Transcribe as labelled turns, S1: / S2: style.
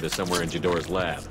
S1: to somewhere in Jidora's lab.